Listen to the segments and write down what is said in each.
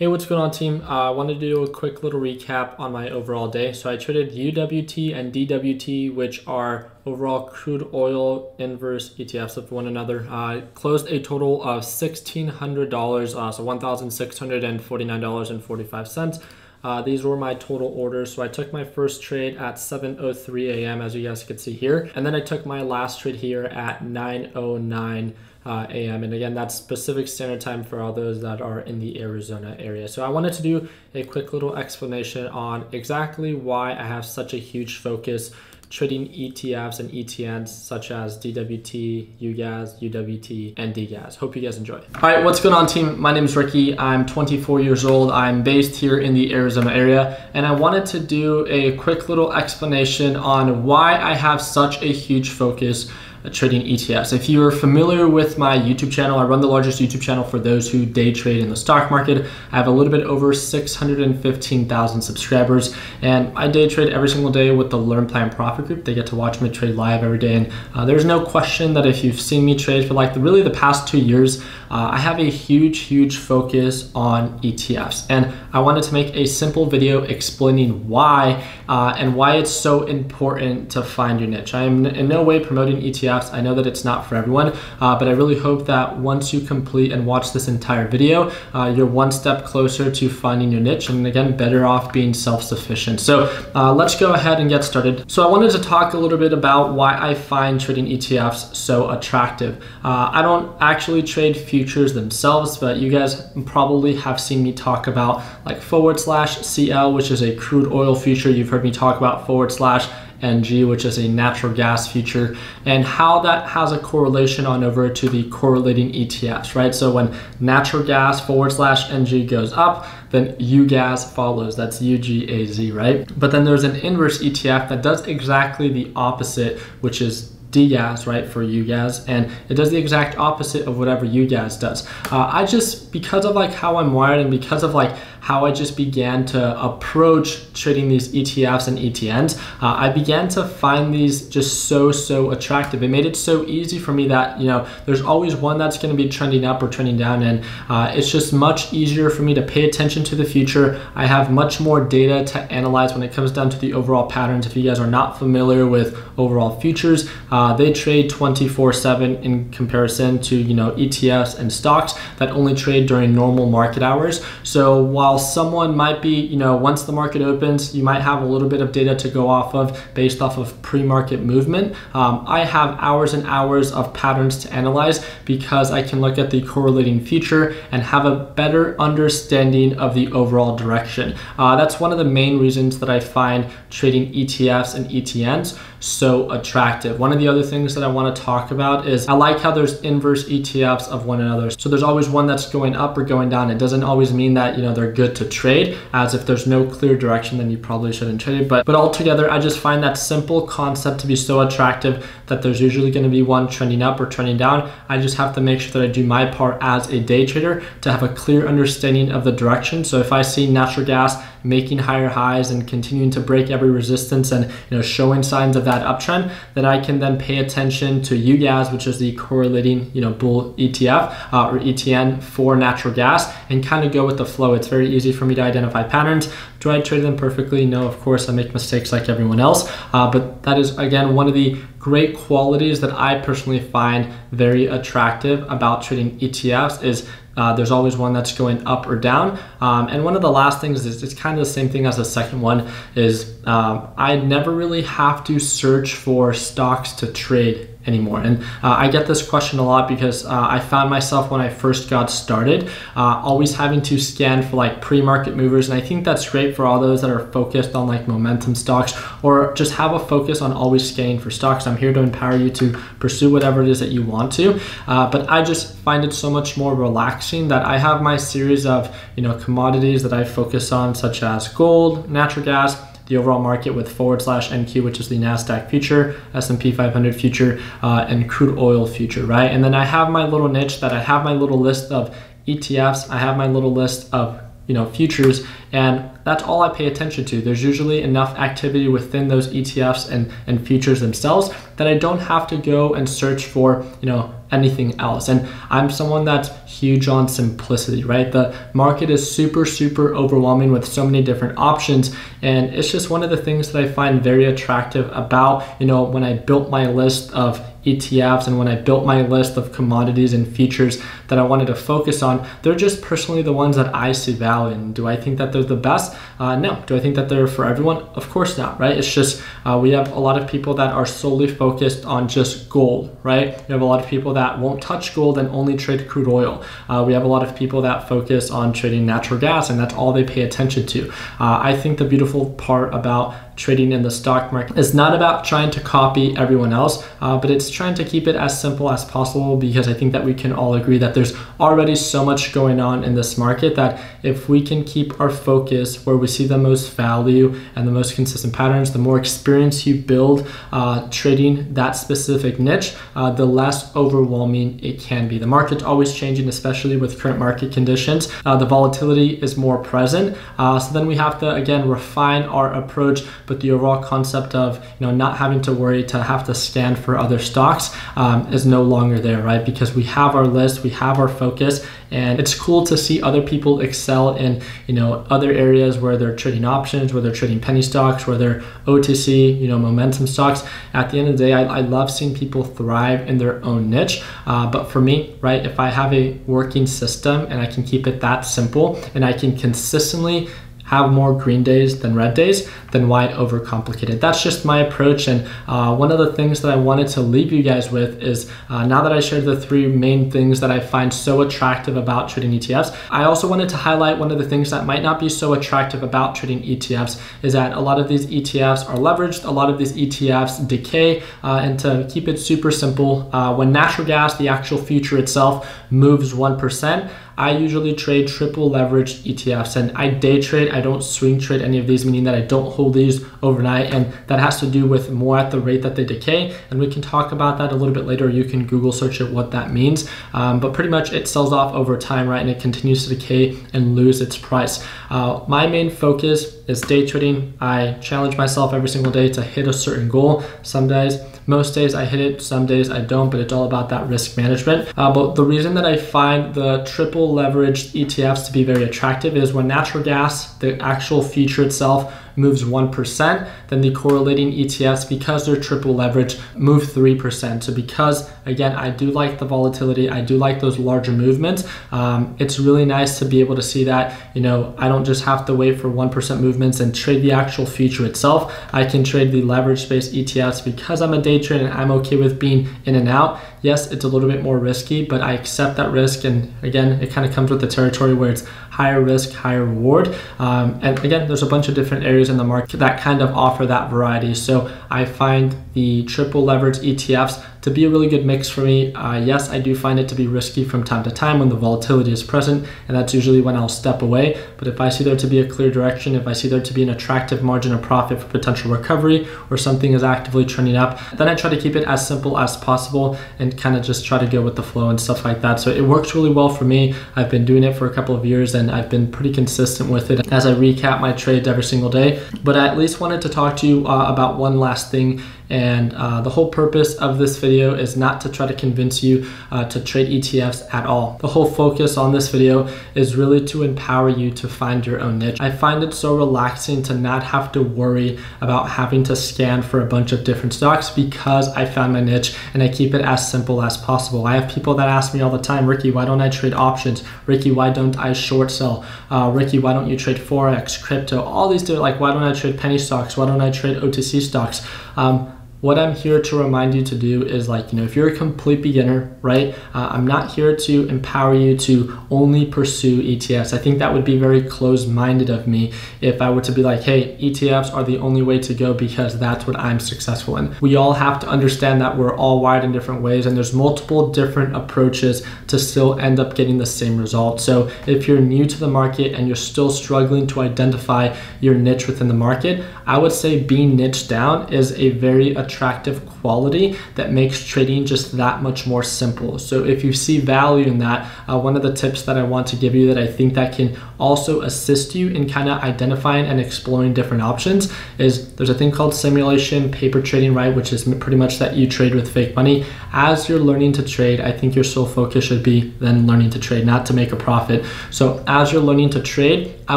Hey, what's going on team? Uh, I wanted to do a quick little recap on my overall day. So I traded UWT and DWT, which are overall crude oil inverse ETFs of one another. Uh, closed a total of $1,600, uh, so $1,649.45. Uh, these were my total orders. So I took my first trade at 7.03 a.m. as you guys can see here. And then I took my last trade here at 9.09 uh, a.m. And again, that's Pacific Standard Time for all those that are in the Arizona area. So I wanted to do a quick little explanation on exactly why I have such a huge focus trading ETFs and ETNs such as DWT, UGAZ, UWT, and DGAZ. Hope you guys enjoy. All right, what's going on team? My name is Ricky. I'm 24 years old. I'm based here in the Arizona area, and I wanted to do a quick little explanation on why I have such a huge focus trading ETFs. If you're familiar with my YouTube channel, I run the largest YouTube channel for those who day trade in the stock market. I have a little bit over 615,000 subscribers, and I day trade every single day with the Learn Plan Profit Group. They get to watch me trade live every day, and uh, there's no question that if you've seen me trade for like the, really the past two years, uh, I have a huge, huge focus on ETFs, and I wanted to make a simple video explaining why uh, and why it's so important to find your niche. I am in no way promoting ETFs. I know that it's not for everyone, uh, but I really hope that once you complete and watch this entire video, uh, you're one step closer to finding your niche and again, better off being self-sufficient. So uh, let's go ahead and get started. So I wanted to talk a little bit about why I find trading ETFs so attractive. Uh, I don't actually trade futures themselves, but you guys probably have seen me talk about like forward slash CL, which is a crude oil future. You've heard me talk about forward slash NG, which is a natural gas future, and how that has a correlation on over to the correlating ETFs, right? So when natural gas forward slash NG goes up, then UGAZ follows. That's UGAZ, right? But then there's an inverse ETF that does exactly the opposite, which is DGAZ, right, for UGAZ, and it does the exact opposite of whatever UGAZ does. Uh, I just, because of like how I'm wired and because of like how I just began to approach trading these ETFs and ETNs, uh, I began to find these just so, so attractive. It made it so easy for me that, you know, there's always one that's going to be trending up or trending down. And uh, it's just much easier for me to pay attention to the future. I have much more data to analyze when it comes down to the overall patterns. If you guys are not familiar with overall futures, uh, they trade 24 seven in comparison to, you know, ETFs and stocks that only trade during normal market hours. So while while someone might be, you know, once the market opens, you might have a little bit of data to go off of based off of pre-market movement. Um, I have hours and hours of patterns to analyze because I can look at the correlating future and have a better understanding of the overall direction. Uh, that's one of the main reasons that I find trading ETFs and ETNs so attractive. One of the other things that I want to talk about is I like how there's inverse ETFs of one another. So there's always one that's going up or going down. It doesn't always mean that, you know, they're good to trade as if there's no clear direction, then you probably shouldn't trade it. But, but altogether, I just find that simple concept to be so attractive that there's usually going to be one trending up or trending down. I just have to make sure that I do my part as a day trader to have a clear understanding of the direction. So if I see natural gas making higher highs and continuing to break every resistance and you know showing signs of that uptrend, then I can then pay attention to UGAZ, which is the correlating you know bull ETF uh, or ETN for natural gas, and kind of go with the flow. It's very easy for me to identify patterns. Do I trade them perfectly? No, of course I make mistakes like everyone else, uh, but that is again one of the great qualities that I personally find very attractive about trading ETFs is uh, there's always one that's going up or down. Um, and one of the last things is it's kind of the same thing as the second one is um, I never really have to search for stocks to trade anymore? And uh, I get this question a lot because uh, I found myself when I first got started uh, always having to scan for like pre-market movers. And I think that's great for all those that are focused on like momentum stocks or just have a focus on always scanning for stocks. I'm here to empower you to pursue whatever it is that you want to. Uh, but I just find it so much more relaxing that I have my series of, you know, commodities that I focus on such as gold, natural gas, the overall market with forward slash NQ, which is the NASDAQ future, S&P 500 future, uh, and crude oil future, right? And then I have my little niche that I have my little list of ETFs. I have my little list of you know futures And that's all I pay attention to. There's usually enough activity within those ETFs and, and futures themselves that I don't have to go and search for, you know, anything else. And I'm someone that's huge on simplicity, right? The market is super, super overwhelming with so many different options. And it's just one of the things that I find very attractive about, you know, when I built my list of ETFs and when I built my list of commodities and futures that I wanted to focus on, they're just personally the ones that I see value in. Do I think that they're the best? Uh, no. Do I think that they're for everyone? Of course not, right? It's just uh, we have a lot of people that are solely focused on just gold, right? We have a lot of people that won't touch gold and only trade crude oil. Uh, we have a lot of people that focus on trading natural gas and that's all they pay attention to. Uh, I think the beautiful part about trading in the stock market is not about trying to copy everyone else, uh, but it's trying to keep it as simple as possible because I think that we can all agree that there's already so much going on in this market that if we can keep our focus where we see the most value and the most consistent patterns, the more experience you build uh, trading that specific niche, uh, the less overwhelming it can be. The market's always changing, especially with current market conditions. Uh, the volatility is more present. Uh, so then we have to, again, refine our approach but the overall concept of you know not having to worry to have to scan for other stocks um, is no longer there, right? Because we have our list, we have our focus, and it's cool to see other people excel in you know other areas where they're trading options, where they're trading penny stocks, where they're OTC, you know, momentum stocks. At the end of the day, I, I love seeing people thrive in their own niche. Uh, but for me, right, if I have a working system and I can keep it that simple and I can consistently have more green days than red days, then why overcomplicate it? That's just my approach. And uh, one of the things that I wanted to leave you guys with is uh, now that I shared the three main things that I find so attractive about trading ETFs, I also wanted to highlight one of the things that might not be so attractive about trading ETFs is that a lot of these ETFs are leveraged, a lot of these ETFs decay. Uh, and to keep it super simple, uh, when natural gas, the actual future itself, moves 1%, I usually trade triple leveraged ETFs and I day trade. I don't swing trade any of these, meaning that I don't hold these overnight. And that has to do with more at the rate that they decay. And we can talk about that a little bit later. You can Google search it what that means. Um, but pretty much it sells off over time, right? And it continues to decay and lose its price. Uh, my main focus is day trading. I challenge myself every single day to hit a certain goal. Some days most days I hit it, some days I don't, but it's all about that risk management. Uh, but the reason that I find the triple leveraged ETFs to be very attractive is when natural gas, the actual future itself, moves 1%, then the correlating ETFs, because they're triple leverage, move 3%. So because, again, I do like the volatility, I do like those larger movements, um, it's really nice to be able to see that, you know, I don't just have to wait for 1% movements and trade the actual future itself. I can trade the leverage-based ETFs because I'm a day trader and I'm okay with being in and out. Yes, it's a little bit more risky, but I accept that risk. And again, it kind of comes with the territory where it's higher risk, higher reward. Um, and again, there's a bunch of different areas in the market that kind of offer that variety. So I find the triple leverage ETFs to be a really good mix for me. Uh, yes, I do find it to be risky from time to time when the volatility is present, and that's usually when I'll step away. But if I see there to be a clear direction, if I see there to be an attractive margin of profit for potential recovery, or something is actively trending up, then I try to keep it as simple as possible and kind of just try to go with the flow and stuff like that. So it works really well for me. I've been doing it for a couple of years and I've been pretty consistent with it as I recap my trades every single day. But I at least wanted to talk to you uh, about one last thing and uh, the whole purpose of this video is not to try to convince you uh, to trade ETFs at all. The whole focus on this video is really to empower you to find your own niche. I find it so relaxing to not have to worry about having to scan for a bunch of different stocks because I found my niche and I keep it as simple as possible. I have people that ask me all the time, Ricky, why don't I trade options? Ricky, why don't I short sell? Uh, Ricky, why don't you trade Forex, crypto, all these different, like, why don't I trade penny stocks? Why don't I trade OTC stocks? Um, what I'm here to remind you to do is like, you know, if you're a complete beginner, right? Uh, I'm not here to empower you to only pursue ETFs. I think that would be very closed minded of me if I were to be like, hey, ETFs are the only way to go because that's what I'm successful in. We all have to understand that we're all wired in different ways and there's multiple different approaches to still end up getting the same result. So if you're new to the market and you're still struggling to identify your niche within the market, I would say being niche down is a very attractive quality that makes trading just that much more simple. So if you see value in that, uh, one of the tips that I want to give you that I think that can also assist you in kind of identifying and exploring different options is there's a thing called simulation paper trading, right? Which is pretty much that you trade with fake money. As you're learning to trade, I think your sole focus should be then learning to trade, not to make a profit. So as you're learning to trade, I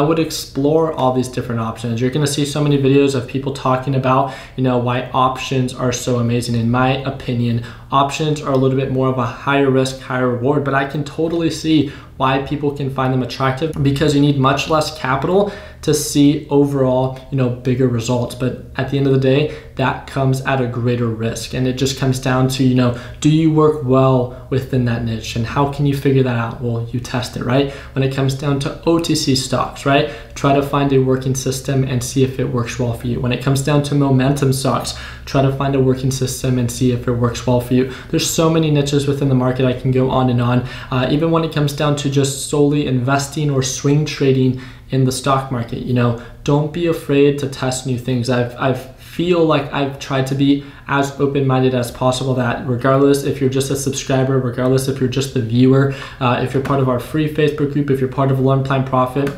would explore all these different options. You're gonna see so many videos of people talking about, you know, why options are so amazing. In my opinion, options are a little bit more of a higher risk, higher reward, but I can totally see why people can find them attractive because you need much less capital to see overall, you know, bigger results. But at the end of the day, that comes at a greater risk. And it just comes down to, you know, do you work well within that niche? And how can you figure that out? Well, you test it, right? When it comes down to OTC stocks, right? Try to find a working system and see if it works well for you. When it comes down to momentum stocks, try to find a working system and see if it works well for you. There's so many niches within the market. I can go on and on. Uh, even when it comes down to just solely investing or swing trading in the stock market. You know, don't be afraid to test new things. I've I've feel like I've tried to be as open-minded as possible that regardless if you're just a subscriber, regardless if you're just the viewer, uh, if you're part of our free Facebook group, if you're part of Learn Plan Profit,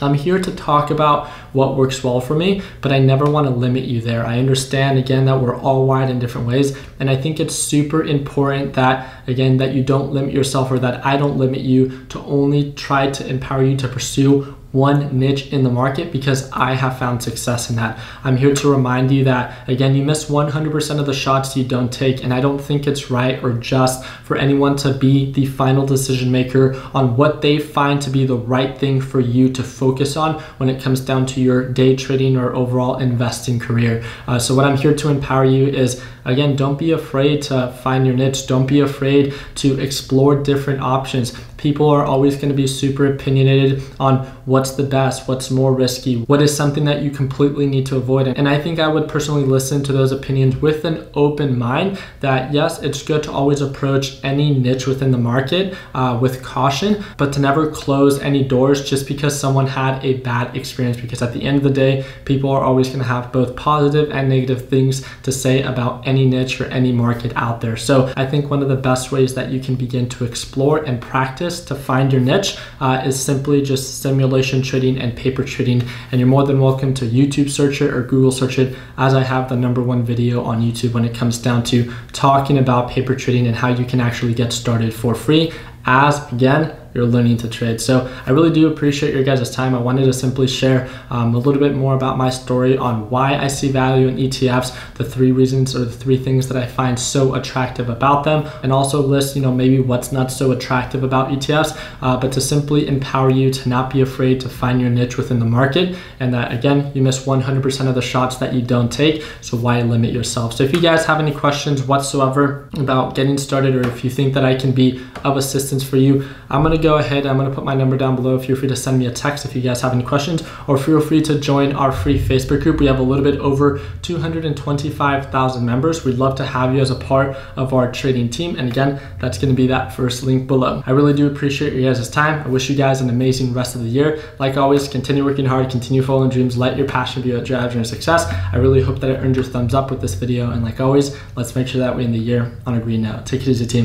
I'm here to talk about what works well for me, but I never want to limit you there. I understand again that we're all wired in different ways, and I think it's super important that again that you don't limit yourself or that I don't limit you to only try to empower you to pursue one niche in the market because I have found success in that. I'm here to remind you that, again, you miss 100% of the shots you don't take, and I don't think it's right or just for anyone to be the final decision maker on what they find to be the right thing for you to focus on when it comes down to your day trading or overall investing career. Uh, so, what I'm here to empower you is again, don't be afraid to find your niche, don't be afraid to explore different options people are always going to be super opinionated on what's the best, what's more risky, what is something that you completely need to avoid. And I think I would personally listen to those opinions with an open mind that yes, it's good to always approach any niche within the market uh, with caution, but to never close any doors just because someone had a bad experience. Because at the end of the day, people are always going to have both positive and negative things to say about any niche or any market out there. So I think one of the best ways that you can begin to explore and practice to find your niche uh, is simply just simulation trading and paper trading. And you're more than welcome to YouTube search it or Google search it as I have the number one video on YouTube when it comes down to talking about paper trading and how you can actually get started for free as again you're learning to trade. So I really do appreciate your guys' time. I wanted to simply share um, a little bit more about my story on why I see value in ETFs, the three reasons or the three things that I find so attractive about them, and also list, you know, maybe what's not so attractive about ETFs, uh, but to simply empower you to not be afraid to find your niche within the market. And that again, you miss 100% of the shots that you don't take. So why limit yourself? So if you guys have any questions whatsoever about getting started, or if you think that I can be of assistance for you, I'm gonna go ahead, I'm gonna put my number down below. Feel free to send me a text if you guys have any questions, or feel free to join our free Facebook group. We have a little bit over 225,000 members. We'd love to have you as a part of our trading team. And again, that's gonna be that first link below. I really do appreciate you guys' time. I wish you guys an amazing rest of the year. Like always, continue working hard, continue following dreams, let your passion be what drives your success. I really hope that it earned your thumbs up with this video. And like always, let's make sure that we end the year on a green note. Take it easy, team.